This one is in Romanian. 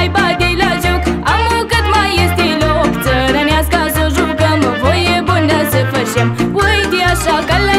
Hai bagă la joc, amu cât mai este loc. Țărănească să jucăm, voie bună să facem. Uite așa că la